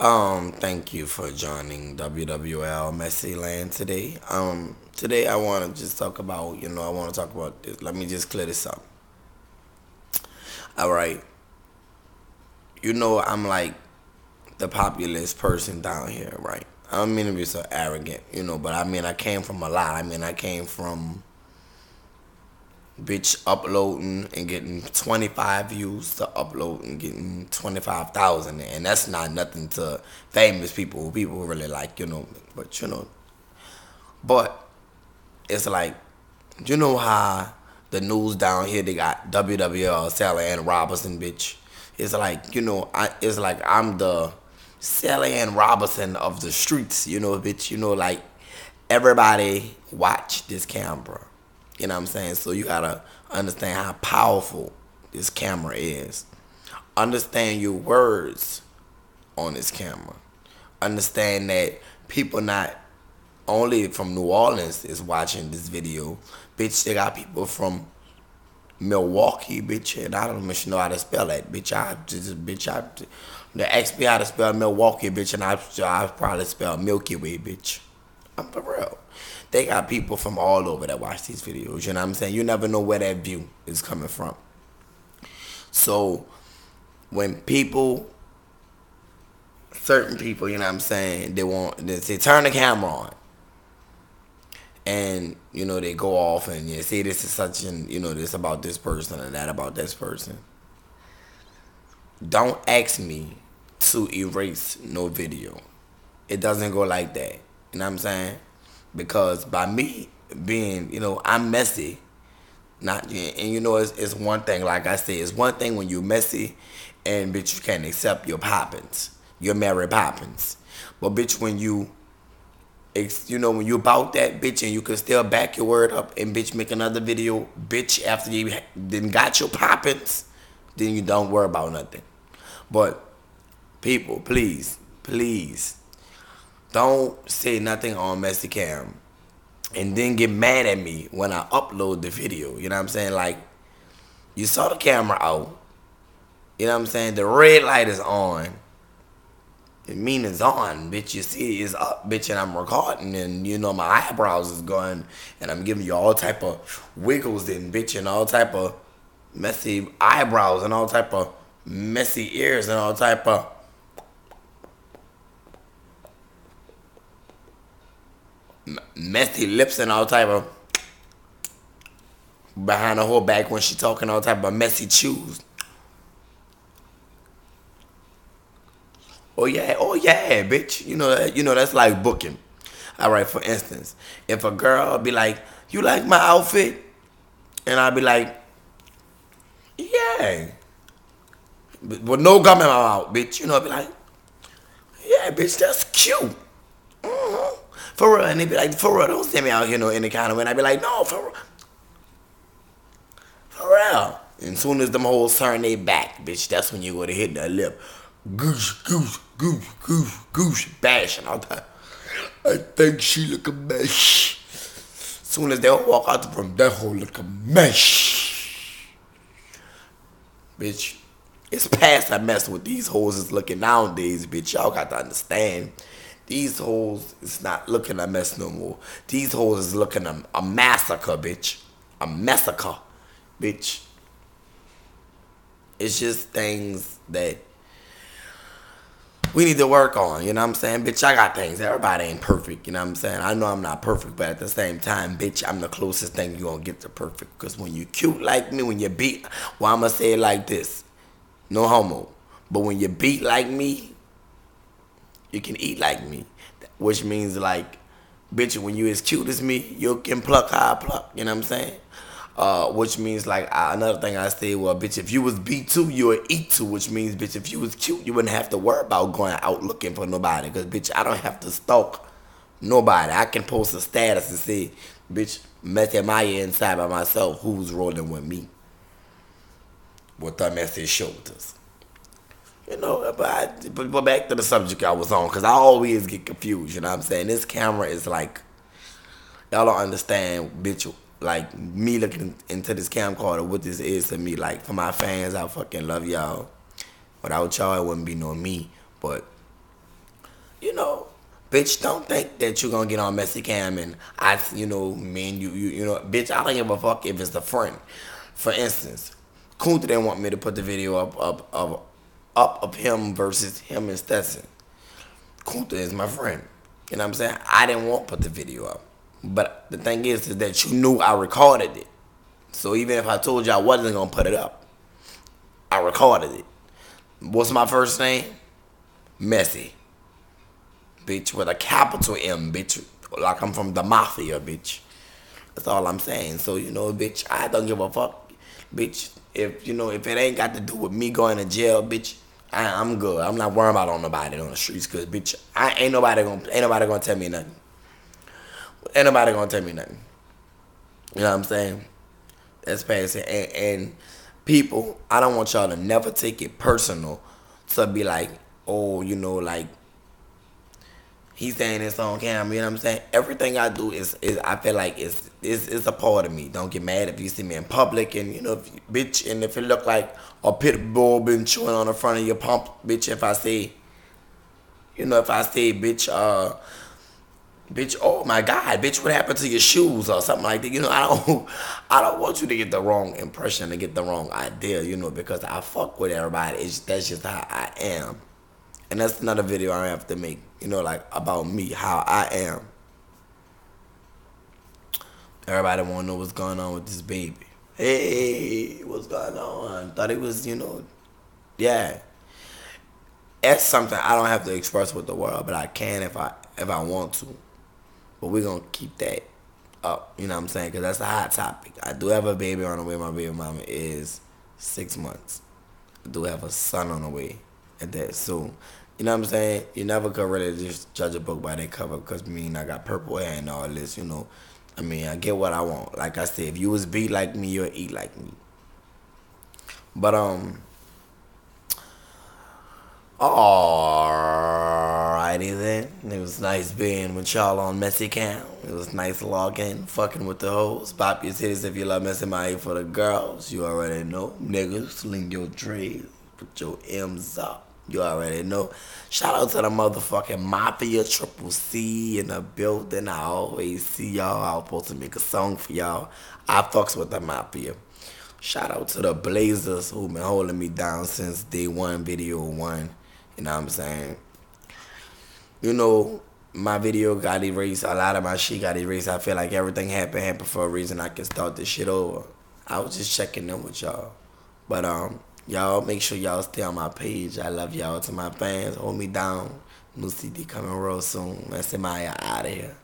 Um, thank you for joining WWL Messy Land today. Um, today I want to just talk about, you know, I want to talk about this. Let me just clear this up. All right. You know, I'm like the populist person down here, right? I don't mean to be so arrogant, you know, but I mean I came from a lot. I mean I came from bitch uploading and getting 25 views to upload and getting 25,000 and that's not nothing to famous people. People really like you know but you know. But it's like you know how the news down here they got WWL Sally Ann Robinson bitch. It's like you know I it's like I'm the Sally Ann Robinson of the streets you know bitch. You know like everybody watch this camera you know what I'm saying? So you gotta understand how powerful this camera is. Understand your words on this camera. Understand that people not only from New Orleans is watching this video. Bitch, they got people from Milwaukee, bitch, and I don't even know how to spell that, bitch. I just, bitch, I, the me how to spell Milwaukee, bitch, and I, I probably spell Milky Way, bitch. I'm for real they got people from all over that watch these videos. You know what I'm saying? You never know where that view is coming from. So when people, certain people, you know what I'm saying, they want, they, turn the camera on. And, you know, they go off and you say this is such an, you know, this about this person and that about this person. Don't ask me to erase no video. It doesn't go like that. You know what I'm saying? Because by me being, you know, I'm messy. Not and you know it's, it's one thing like I said it's one thing when you're messy and bitch you can't accept your poppins your Mary Poppins but bitch when you you know when you about that bitch and you can still back your word up and bitch make another video bitch after you then got your poppins then you don't worry about nothing but people please please don't say nothing on Messy Cam and then get mad at me when I upload the video. You know what I'm saying? Like, you saw the camera out. You know what I'm saying? The red light is on. It mean it's on, bitch. You see it's up, bitch, and I'm recording, and you know my eyebrows is going, and I'm giving you all type of wiggles and bitch, and all type of messy eyebrows, and all type of messy ears, and all type of messy lips and all type of behind her whole back when she talking all type of messy shoes. Oh yeah, oh yeah, bitch. You know that you know that's like booking. All right, for instance, if a girl be like, "You like my outfit?" and I'll be like, "Yeah," but with no gum in my mouth, bitch. You know, I'll be like, "Yeah, bitch, that's cute." Mm-hmm. For real. And they be like, for real, don't send me out here no any kind of way. And I be like, no, for real. For real. And soon as them hoes turn they back, bitch, that's when you go to hit that lip. Goose, goose, goose, goose, goose, bashing all that. I think she look a mess. Soon as they walk out the room, that whole look a mess. Bitch, it's past that mess with these hoes is looking nowadays, bitch. Y'all got to understand these hoes is not looking a mess no more. These hoes is looking a, a massacre, bitch. A massacre, bitch. It's just things that we need to work on, you know what I'm saying? Bitch, I got things. Everybody ain't perfect, you know what I'm saying? I know I'm not perfect, but at the same time, bitch, I'm the closest thing you gonna get to perfect. Because when you cute like me, when you beat, well, I'm gonna say it like this. No homo. But when you beat like me, you can eat like me, which means like, bitch, when you as cute as me, you can pluck how I pluck. You know what I'm saying? Uh, which means like another thing I say, well, bitch, if you was B two, you would eat two, which means, bitch, if you was cute, you wouldn't have to worry about going out looking for nobody, cause bitch, I don't have to stalk nobody. I can post a status and say, bitch, Messy Mya inside by myself, who's rolling with me? With the messy shoulders. You know, but, I, but, back to the subject I was on, because I always get confused, you know what I'm saying? This camera is like, y'all don't understand, bitch, like, me looking into this camcorder, what this is to me. Like, for my fans, I fucking love y'all. Without y'all, it wouldn't be no me. But you know, bitch, don't think that you're gonna get on messy cam and I, you know, mean you, you, you know, bitch, I don't give a fuck if it's a friend. For instance, Kunta didn't want me to put the video up, up, up, up of him versus him and Stetson. Kunta is my friend. You know what I'm saying? I didn't want to put the video up. But the thing is, is that you knew I recorded it. So even if I told you I wasn't gonna put it up, I recorded it. What's my first name? Messy. Bitch with a capital M, bitch. Like I'm from the mafia, bitch. That's all I'm saying. So, you know, bitch, I don't give a fuck. Bitch, if you know, if it ain't got to do with me going to jail, bitch, I, am good. I'm not worrying about on nobody on the streets, cause bitch, I ain't nobody gonna ain't nobody gonna tell me nothing. Ain't nobody gonna tell me nothing. You know what I'm saying? That's passing. And, and people, I don't want y'all to never take it personal to be like, oh, you know, like he's saying this on camera. You know what I'm saying? Everything I do is, is I feel like it's, it's it's a part of me. Don't get mad if you see me in public and you know, if, bitch. And if it look like a pit bull been chewing on the front of your pump, bitch. If I say, you know, if I say, bitch, uh, bitch, oh my God, bitch, what happened to your shoes or something like that? You know, I don't, I don't want you to get the wrong impression, to get the wrong idea, you know, because I fuck with everybody. It's that's just how I am, and that's another video I have to make, you know, like about me, how I am. Everybody want to know what's going on with this baby. Hey, what's going on? Thought it was, you know, yeah. That's something I don't have to express with the world, but I can if I if I want to. But we're to keep that up. You know what I'm saying? Because that's a hot topic. I do have a baby on the way. My baby mama is six months. I do have a son on the way at that So, You know what I'm saying? You never could really just judge a book by their cover because, I mean, I got purple hair and all this, you know. I mean, I get what I want. Like I said, if you was beat like me, you'll eat like me. But, um, Alrighty then. It was nice being with y'all on Messy Cam. It was nice logging, fucking with the hoes. Pop your titties if you love messing my ear for the girls. You already know. Niggas, sling your dreads. Put your M's up. You already know. Shout out to the motherfucking Mafia Triple C in the building. I always see y'all. I was supposed to make a song for y'all. I fucks with the Mafia. Shout out to the Blazers who been holding me down since day one, video one. You know what I'm saying? You know, my video got erased. A lot of my shit got erased. I feel like everything happened happened for a reason. I can start this shit over. I was just checking in with y'all. But um, y'all make sure y'all stay on my page. I love y'all to my fans. Hold me down. New CD coming real soon. Mya out of here.